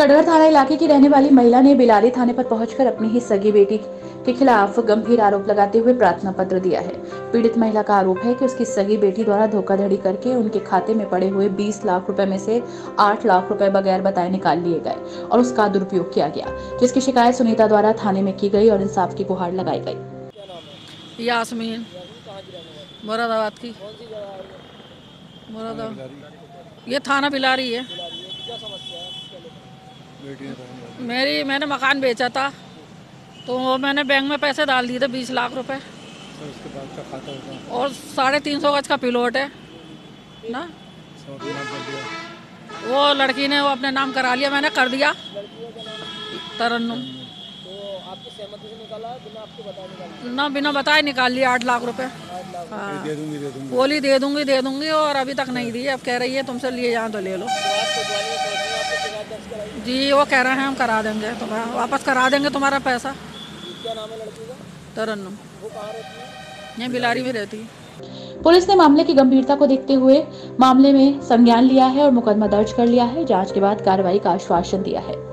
कटघर थाना इलाके की रहने वाली महिला ने बिलारी थाने पर पहुंचकर अपनी ही सगी बेटी के खिलाफ गंभीर आरोप लगाते हुए प्रार्थना पत्र दिया है। पीड़ित महिला का आरोप है कि उसकी सगी बेटी द्वारा धोखाधड़ी करके उनके खाते में पड़े हुए 20 लाख रुपए में से 8 लाख रुपए बगैर बताए निकाल लिए गए और उसका दुरुपयोग किया गया, जिसकी शिकायत सुनीता द्वारा थाने में की गई और इंसाफ की गुहार लगाई गई। यासमीन, मुरादाबाद की। मुरादाबाद। ये थाना बिलारी है। मेरी मैंने मकान बेचा था तो वो मैंने बैंक में पैसे डाल दिए थे बीस लाख रुपए। सर उसके बाद का खाता होता और साढ़े तीन सौ गज का प्लॉट है ना? वो लड़की ने वो अपने नाम करा लिया मैंने कर दिया। तरन्नुम। ना बिना बताए निकाल लिया आठ लाख रुपए। हाँ। दे दूँगी दे दूँगी। बोली दे दूँगी दे दूँगी और अभी तक नहीं दी। अब कह रही है तुमसे लिए जाओ तो ले लो। जी वो कह रहे हैं हम करा देंगे तुम्हारा वापस करा देंगे तुम्हारा पैसा। तरन्नुम। ये बिलारी में रहती है। पुलिस ने मामले की गंभीरता को देखते हुए मामले में संज्ञान लिया है और मुकदमा दर्ज कर लिया है। जाँच के बाद कार्रवाई का आश्वासन दिया है।